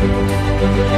Música